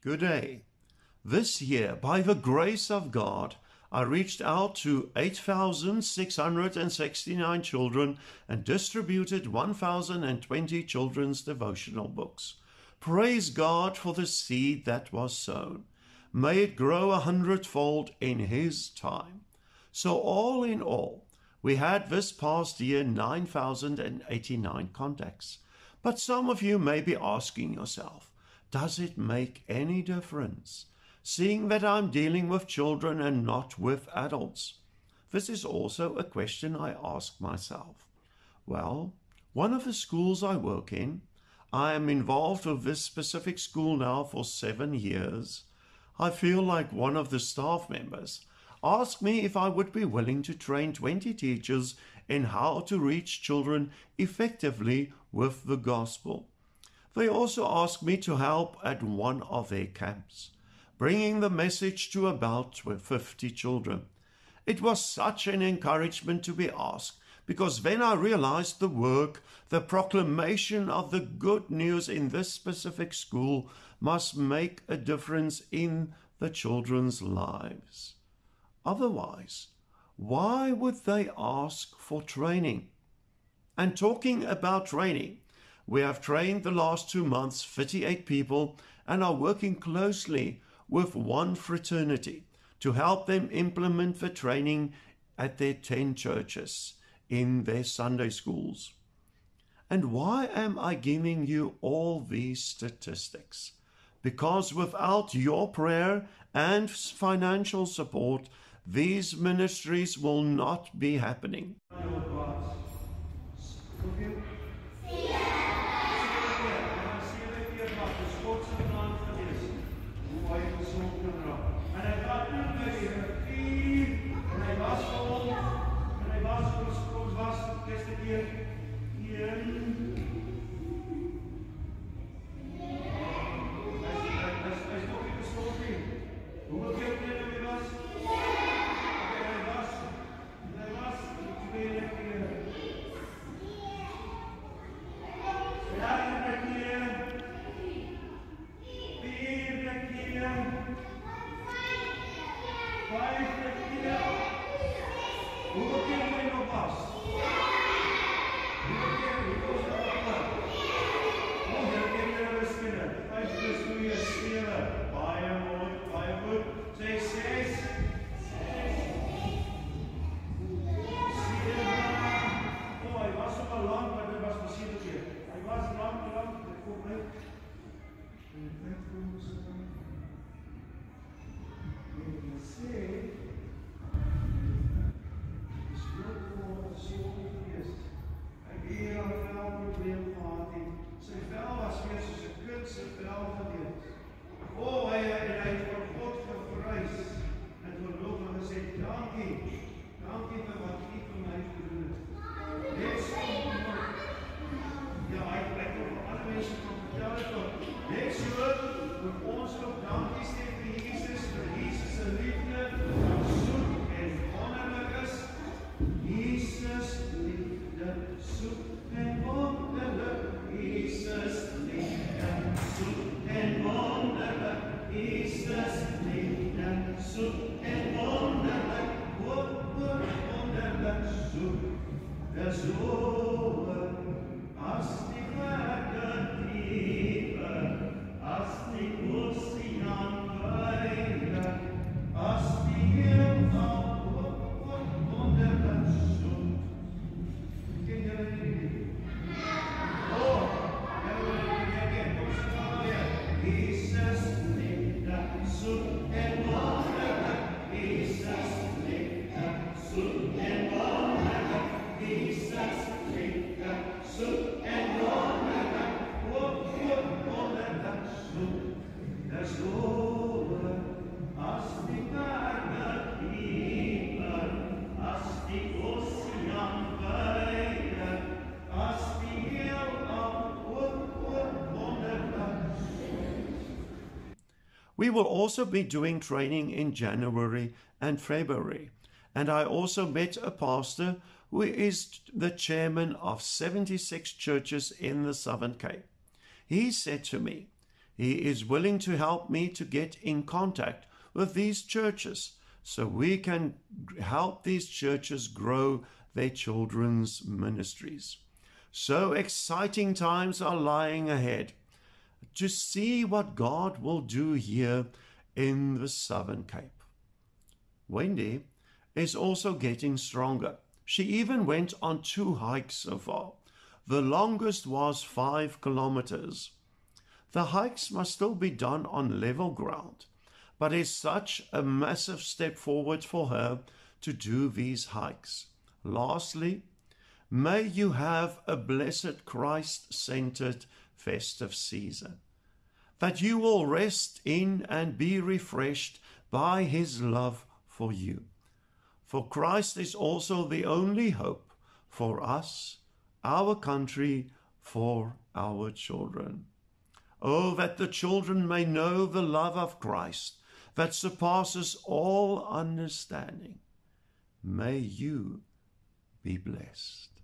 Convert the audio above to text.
Good day. This year, by the grace of God, I reached out to 8,669 children and distributed 1,020 children's devotional books. Praise God for the seed that was sown. May it grow a hundredfold in His time. So, all in all, we had this past year 9,089 contacts. But some of you may be asking yourself, does it make any difference? Seeing that I'm dealing with children and not with adults. This is also a question I ask myself. Well, one of the schools I work in, I am involved with this specific school now for seven years. I feel like one of the staff members asked me if I would be willing to train 20 teachers in how to reach children effectively with the gospel. They also asked me to help at one of their camps, bringing the message to about 50 children. It was such an encouragement to be asked because then I realized the work, the proclamation of the good news in this specific school must make a difference in the children's lives. Otherwise, why would they ask for training? And talking about training, we have trained the last two months 58 people and are working closely with one fraternity to help them implement the training at their 10 churches in their Sunday schools. And why am I giving you all these statistics? Because without your prayer and financial support, these ministries will not be happening. skene, uit gesoeie skene, baie mooi, baie goed. Sy sê Make sure dat onze op dankie steek vir hierdie We will also be doing training in January and February. And I also met a pastor who is the chairman of 76 churches in the Southern Cape. He said to me, He is willing to help me to get in contact with these churches so we can help these churches grow their children's ministries. So exciting times are lying ahead to see what God will do here in the Southern Cape. Wendy is also getting stronger. She even went on two hikes so far. The longest was five kilometers. The hikes must still be done on level ground, but it's such a massive step forward for her to do these hikes. Lastly, may you have a blessed Christ centered festive season, that you will rest in and be refreshed by his love for you. For Christ is also the only hope for us, our country, for our children. Oh, that the children may know the love of Christ that surpasses all understanding. May you be blessed.